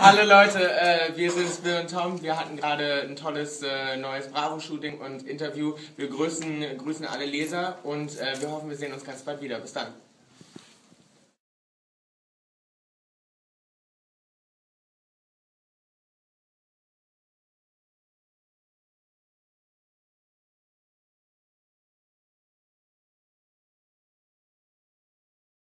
Hallo Leute, äh, wir sind Bill und Tom. Wir hatten gerade ein tolles äh, neues Bravo-Shooting und Interview. Wir grüßen, grüßen alle Leser und äh, wir hoffen, wir sehen uns ganz bald wieder. Bis dann.